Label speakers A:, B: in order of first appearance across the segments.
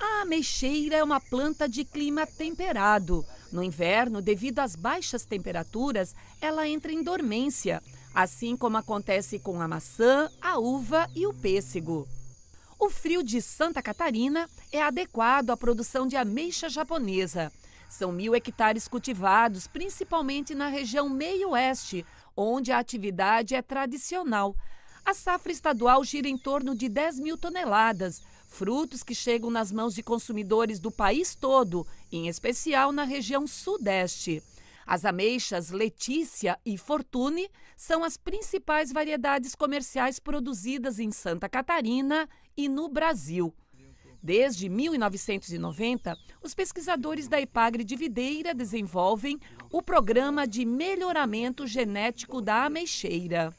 A: A ameixeira é uma planta de clima temperado. No inverno, devido às baixas temperaturas, ela entra em dormência, assim como acontece com a maçã, a uva e o pêssego. O frio de Santa Catarina é adequado à produção de ameixa japonesa. São mil hectares cultivados, principalmente na região meio-oeste, onde a atividade é tradicional. A safra estadual gira em torno de 10 mil toneladas, frutos que chegam nas mãos de consumidores do país todo, em especial na região sudeste. As ameixas Letícia e Fortune são as principais variedades comerciais produzidas em Santa Catarina e no Brasil. Desde 1990, os pesquisadores da Ipagre de Videira desenvolvem o programa de melhoramento genético da ameixeira.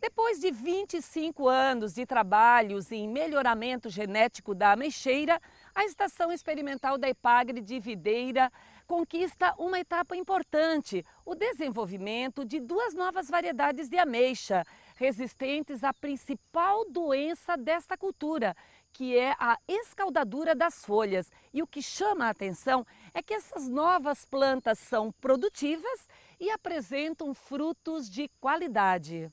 A: Depois de 25 anos de trabalhos em melhoramento genético da ameixeira, a Estação Experimental da Ipagre de Videira conquista uma etapa importante, o desenvolvimento de duas novas variedades de ameixa, resistentes à principal doença desta cultura, que é a escaldadura das folhas. E o que chama a atenção é que essas novas plantas são produtivas e apresentam frutos de qualidade.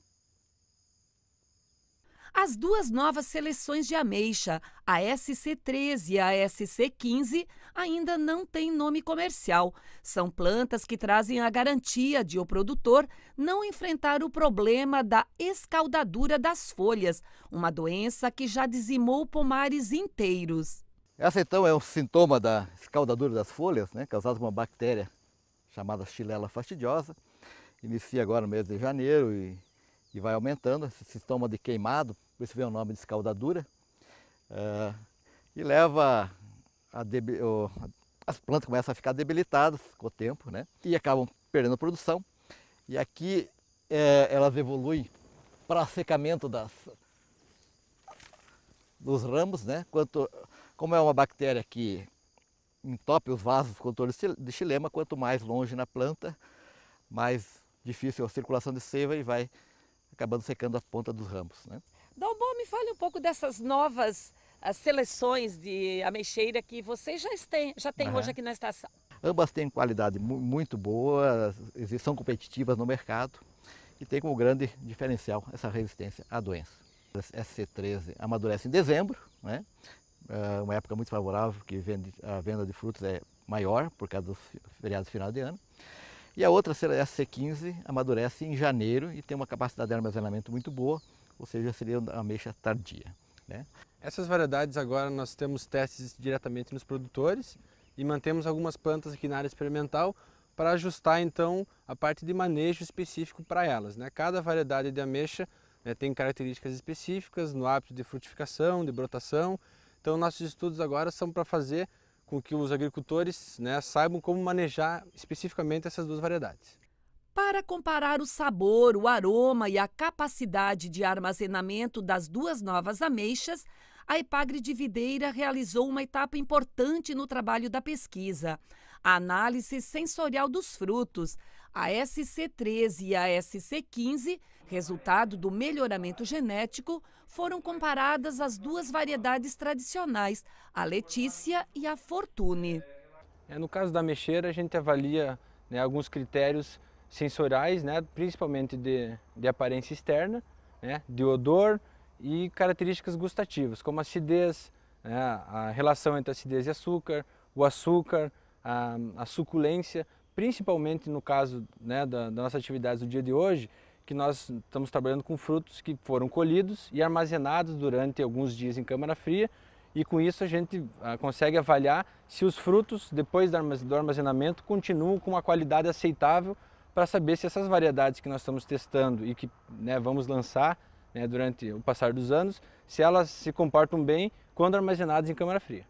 A: As duas novas seleções de ameixa, a SC13 e a SC15, ainda não têm nome comercial. São plantas que trazem a garantia de o produtor não enfrentar o problema da escaldadura das folhas, uma doença que já dizimou pomares inteiros.
B: Essa então é um sintoma da escaldadura das folhas, né, causada por uma bactéria chamada Xilela fastidiosa. Inicia agora no mês de janeiro e, e vai aumentando esse sintoma de queimado, por isso vem o nome de escaldadura, uh, e leva a as plantas começam a ficar debilitadas com o tempo, né? E acabam perdendo produção. E aqui é, elas evoluem para secamento das, dos ramos, né? Quanto, como é uma bactéria que entope os vasos controle de xilema, quanto mais longe na planta, mais difícil a circulação de seiva e vai acabando secando a ponta dos ramos. Né?
A: Dalbon, me fale um pouco dessas novas as seleções de ameixeira que vocês já têm, já têm uhum. hoje aqui na estação.
B: Ambas têm qualidade muito boa, são competitivas no mercado e tem como grande diferencial essa resistência à doença. SC13 amadurece em dezembro, né? É uma época muito favorável que a venda de frutos é maior por causa dos feriados final de ano. E a outra, a SC15, amadurece em janeiro e tem uma capacidade de armazenamento muito boa, ou seja, seria a ameixa tardia. Né?
C: Essas variedades agora nós temos testes diretamente nos produtores e mantemos algumas plantas aqui na área experimental para ajustar então a parte de manejo específico para elas. Né? Cada variedade de ameixa né, tem características específicas no hábito de frutificação, de brotação. Então nossos estudos agora são para fazer com que os agricultores né, saibam como manejar especificamente essas duas variedades.
A: Para comparar o sabor, o aroma e a capacidade de armazenamento das duas novas ameixas, a Epagre de Videira realizou uma etapa importante no trabalho da pesquisa, a análise sensorial dos frutos. A SC13 e a SC15, resultado do melhoramento genético, foram comparadas às duas variedades tradicionais, a Letícia e a Fortune.
C: É, no caso da mexeira, a gente avalia né, alguns critérios sensoriais, né, principalmente de, de aparência externa, né, de odor e características gustativas, como acidez, né, a relação entre acidez e açúcar, o açúcar, a, a suculência, principalmente no caso né, da, da nossa atividade do dia de hoje, que nós estamos trabalhando com frutos que foram colhidos e armazenados durante alguns dias em câmara fria e com isso a gente ah, consegue avaliar se os frutos, depois do armazenamento, continuam com uma qualidade aceitável para saber se essas variedades que nós estamos testando e que né, vamos lançar né, durante o passar dos anos, se elas se comportam bem quando armazenadas em câmara fria.